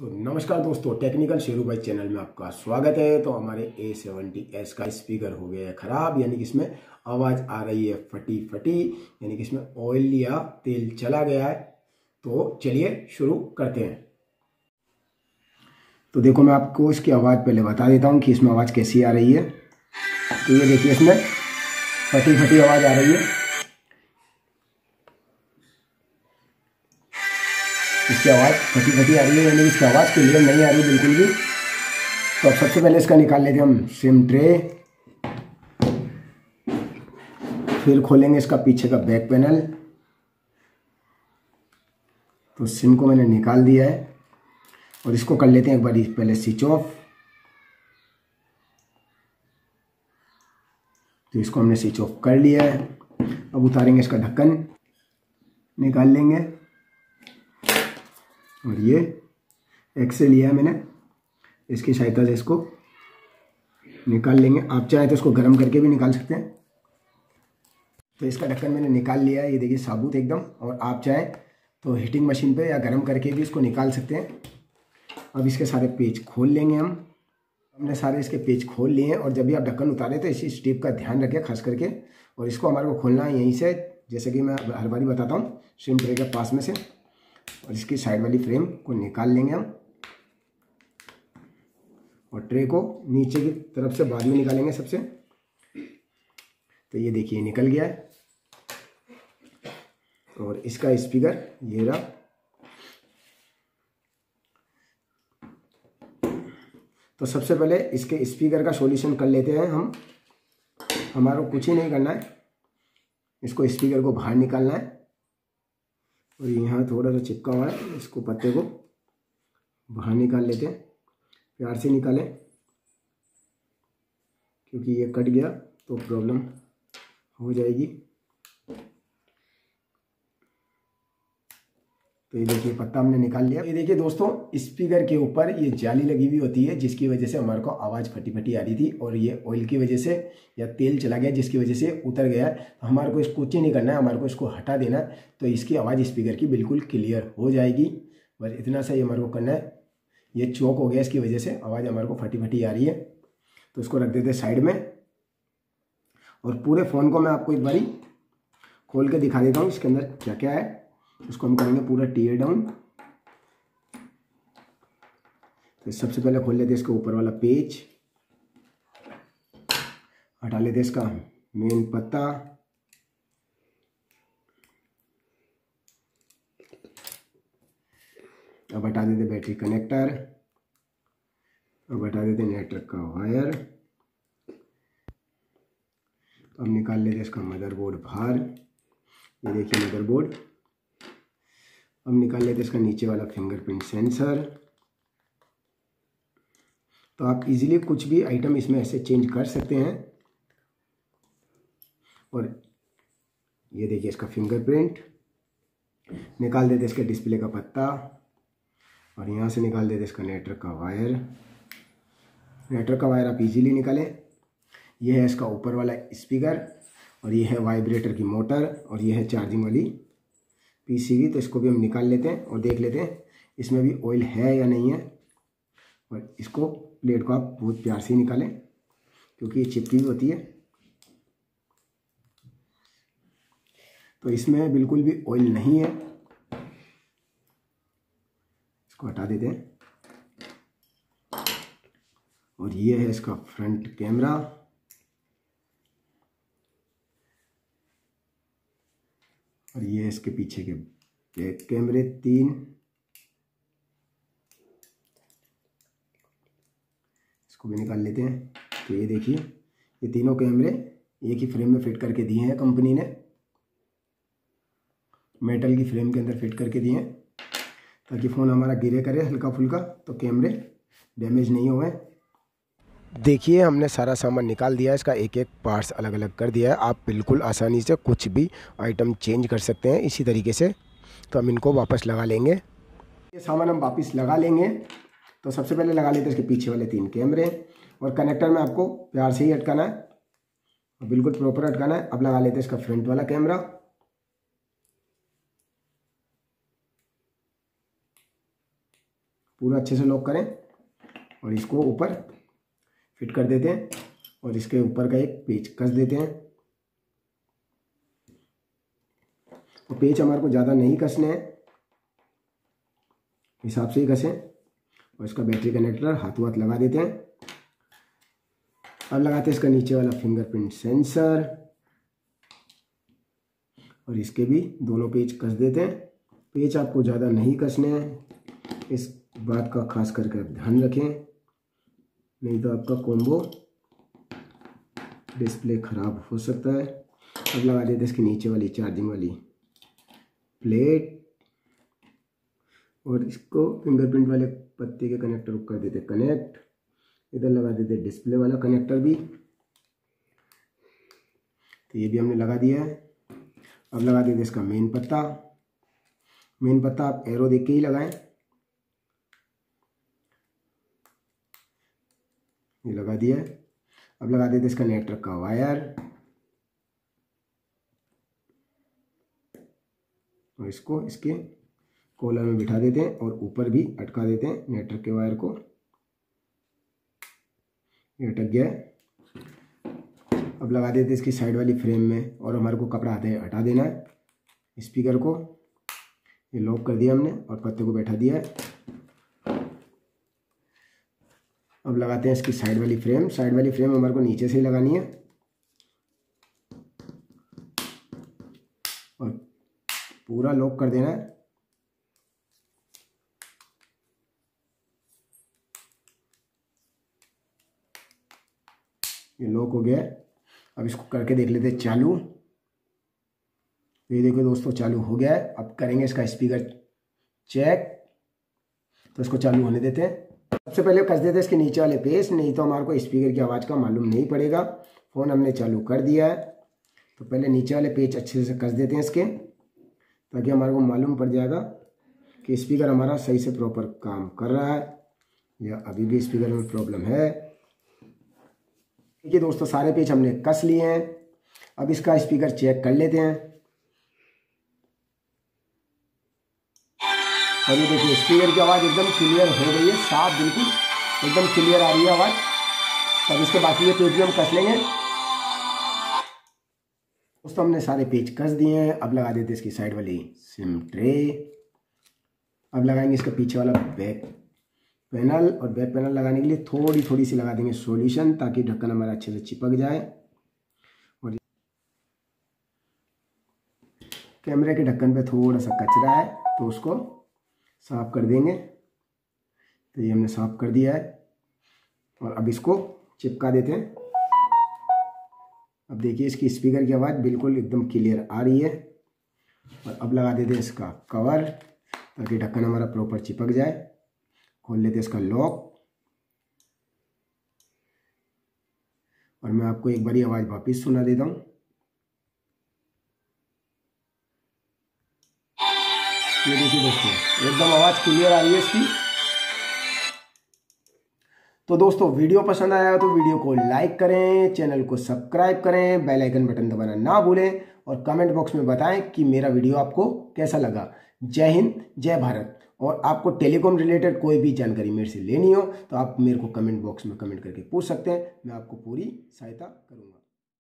तो नमस्कार दोस्तों टेक्निकल शेरू भाई चैनल में आपका स्वागत है। तो हमारे ए सेवेंटी एस का स्पीकर हो गया है ख़राब, यानी कि इसमें आवाज़ आ रही है फटी फटी यानी कि इसमें ऑयल या तेल चला गया है। तो चलिए शुरू करते हैं। तो देखो, मैं आपको इसकी आवाज़ पहले बता देता हूँ कि इसमें आवाज़ कैसी आ रही है। तो ये देखिए, इसमें फटी फटी आवाज़ आ रही है। इसकी आवाज़ फटी फटी आ रही है, यानी इसकी आवाज़ क्लियर नहीं आ रही बिल्कुल भी। तो अब सबसे पहले इसका निकाल लेते हम सिम ट्रे फिर खोलेंगे इसका पीछे का बैक पैनल तो सिम को मैंने निकाल दिया है। और इसको कर लेते हैं एक बार पहले स्विच ऑफ़ तो इसको हमने स्विच ऑफ़ कर लिया है। अब उतारेंगे इसका ढक्कन। निकाल लेंगे। और ये एक्से लिया है मैंने। इसकी सहायता से इसको निकाल लेंगे। आप चाहे तो इसको गर्म करके भी निकाल सकते हैं। तो इसका ढक्कन मैंने निकाल लिया है। ये देखिए, साबुत एकदम। और आप चाहें तो हीटिंग मशीन पे या गर्म करके भी इसको निकाल सकते हैं। अब इसके सारे पेज खोल लेंगे हम। हमने सारे इसके पेज खोल लिए हैं। और जब भी आप ढक्कन उतारें तो इसी स्टेप का ध्यान रखें, खास करके। और इसको हमारे को खोलना है यहीं से। जैसे कि मैं हर बारी बताता हूँ स्विम ट्रे के पास में से। और इसकी साइड वाली फ्रेम को निकाल लेंगे हम। और ट्रे को नीचे की तरफ़ से बाद में निकालेंगे सबसे। तो ये देखिए निकल गया है। और इसका स्पीकर ये रहा। तो सबसे पहले इसके स्पीकर का सॉल्यूशन कर लेते हैं हम। हमारा कुछ ही नहीं करना है। इसको स्पीकर को बाहर निकालना है। और यहाँ थोड़ा सा चिपका हुआ है, इसको पत्ते को बाहर निकाल लेते हैं। प्यार से निकालें, क्योंकि ये कट गया तो प्रॉब्लम हो जाएगी। तो ये देखिए पत्ता हमने निकाल लिया। ये देखिए दोस्तों, स्पीकर के ऊपर ये जाली लगी हुई होती है, जिसकी वजह से हमारे को आवाज़ फटी फटी आ रही थी और ये ऑयल की वजह से या तेल चला गया, जिसकी वजह से उतर गया। तो हमारे को इसको कुछ नहीं करना है, हमारे को इसको हटा देना है तो इसकी आवाज़ स्पीकर की बिल्कुल क्लियर हो जाएगी। बस इतना सा ही हमारे को करना है। ये चौक हो गया, इसकी वजह से आवाज़ हमारे को फटी फटी आ रही है। तो इसको रख देते साइड में। और पूरे फ़ोन को मैं आपको एक बारी खोल के दिखा देता हूँ, इसके अंदर क्या क्या है। उसको हम करेंगे पूरा टीयर डाउन तो सबसे पहले खोल लेते इसके ऊपर वाला पेज हटा लेते इसका मेन पत्ता। अब हटा देते बैटरी कनेक्टर अब हटा देते नेटवर्क का वायर अब निकाल लेते इसका मदरबोर्ड बाहर। ये देखिए मदरबोर्ड अब निकाल लेते इसका नीचे वाला फिंगरप्रिंट सेंसर तो आप इजीली कुछ भी आइटम इसमें ऐसे चेंज कर सकते हैं। और ये देखिए इसका फिंगरप्रिंट निकाल देते इसके डिस्प्ले का पत्ता। और यहाँ से निकाल देते इसका नेटवर्क का वायर नेटवर्क का वायर आप इजीली निकालें। यह है इसका ऊपर वाला स्पीकर और यह है वाइब्रेटर की मोटर और यह है चार्जिंग वाली पीसीबी तो इसको भी हम निकाल लेते हैं और देख लेते हैं, इसमें भी ऑयल है या नहीं है। और इसको प्लेट को आप बहुत प्यार से निकालें, क्योंकि ये चिपकी भी होती है। तो इसमें बिल्कुल भी ऑयल नहीं है। इसको हटा देते हैं। और ये है इसका फ्रंट कैमरा और ये इसके पीछे के बैक कैमरे तीन। इसको भी निकाल लेते हैं। तो ये देखिए, ये तीनों कैमरे एक ही फ्रेम में फिट करके दिए हैं कंपनी ने। मेटल की फ्रेम के अंदर फिट करके दिए हैं। ताकि फ़ोन हमारा गिरे करे हल्का फुल्का तो कैमरे डैमेज नहीं हुए। देखिए, हमने सारा सामान निकाल दिया है, इसका एक एक पार्ट्स अलग अलग कर दिया है। आप बिल्कुल आसानी से कुछ भी आइटम चेंज कर सकते हैं इसी तरीके से। तो हम इनको वापस लगा लेंगे। ये सामान हम वापस लगा लेंगे। तो सबसे पहले लगा लेते हैं इसके पीछे वाले तीन कैमरे और कनेक्टर में आपको प्यार से ही अटकाना है। बिल्कुल प्रॉपर अटकाना है। अब लगा लेते हैं इसका फ्रंट वाला कैमरा पूरा अच्छे से लॉक करें। और इसको ऊपर फिट कर देते हैं और इसके ऊपर का एक पेच कस देते हैं। और पेच हमारे को ज़्यादा नहीं कसने हैं। हिसाब से ही कसें और इसका बैटरी कनेक्टर हाथों हाथ लगा देते हैं। अब लगाते हैं इसका नीचे वाला फिंगरप्रिंट सेंसर और इसके भी दोनों पेज कस देते हैं। पेज आपको ज़्यादा नहीं कसने हैं। इस बात का खास करके ध्यान रखें। नहीं तो आपका कॉम्बो डिस्प्ले ख़राब हो सकता है। अब लगा देते इसके नीचे वाली चार्जिंग वाली प्लेट और इसको फिंगरप्रिंट वाले पत्ते के कनेक्टर कर देते कनेक्ट इधर लगा देते डिस्प्ले वाला कनेक्टर भी। तो ये भी हमने लगा दिया है। अब लगा देते इसका मेन पत्ता। मेन पत्ता आप एरो देख के ही लगाएँ। ये लगा दिया अब लगा देते इसका नेटवर्क का वायर। और इसको इसके कॉलर में बिठा देते हैं और ऊपर भी अटका देते हैं नेटवर्क के वायर को। ये अटक गया है। अब लगा देते हैं इसकी साइड वाली फ्रेम में और हमारे को कपड़ा आते हटा देना है। स्पीकर को। ये लॉक कर दिया हमने और पत्ते को बैठा दिया है। अब लगाते हैं इसकी साइड वाली फ्रेम। साइड वाली फ्रेम हमारे को नीचे से ही लगानी है। और पूरा लॉक कर देना है। ये लॉक हो गया। अब इसको करके देख लेते हैं चालू। ये देखो दोस्तों, चालू हो गया है। अब करेंगे इसका स्पीकर चेक। तो इसको चालू होने देते हैं। सबसे पहले कस देते इसके नीचे वाले पेज नहीं तो हमारे को स्पीकर की आवाज़ का मालूम नहीं पड़ेगा। फ़ोन हमने चालू कर दिया है। तो पहले नीचे वाले पेज अच्छे से कस देते हैं इसके, ताकि हमारे को मालूम पड़ जाएगा कि स्पीकर हमारा सही से प्रॉपर काम कर रहा है, या अभी भी स्पीकर में प्रॉब्लम है। देखिए दोस्तों, सारे पेज हमने कस लिए हैं। अब इसका स्पीकर चेक कर लेते हैं। और ये देखिए स्पीकर की आवाज़ एकदम क्लियर हो गई है, साफ़ बिल्कुल, एकदम क्लियर आ रही है आवाज़। तब इसके बाकी ये पेज भी हम कस लेंगे। दोस्तों, हमने सारे पेज कस दिए हैं। अब लगा देते इसकी साइड वाली सिम ट्रे अब लगाएँगे इसका पीछे वाला बैक पैनल और बैक पैनल लगाने के लिए थोड़ी थोड़ी सी लगा देंगे सॉल्यूशन ताकि ढक्कन हमारा अच्छे से चिपक जाए। और कैमरे के ढक्कन पे थोड़ा सा कचरा है तो उसको साफ़ कर देंगे। तो ये हमने साफ़ कर दिया है। और अब इसको चिपका देते हैं। अब देखिए इसकी स्पीकर की आवाज़ बिल्कुल एकदम क्लियर आ रही है। और अब लगा देते हैं इसका कवर ताकि ढक्कन हमारा प्रॉपर चिपक जाए। खोल लेते हैं इसका लॉक। और मैं आपको एक बारी आवाज़ वापस सुना देता हूँ। ये देखिए दोस्तों, एकदम आवाज़ क्लियर आ रही है इसकी। तो दोस्तों, वीडियो पसंद आया तो वीडियो को लाइक करें, चैनल को सब्सक्राइब करें बेल आइकन बटन दबाना ना भूलें और कमेंट बॉक्स में बताएँ कि मेरा वीडियो आपको कैसा लगा। जय हिंद, जय भारत। और आपको टेलीकॉम रिलेटेड कोई भी जानकारी मेरे से लेनी हो तो आप मेरे को कमेंट बॉक्स में कमेंट करके पूछ सकते हैं, मैं आपको पूरी सहायता करूँगा।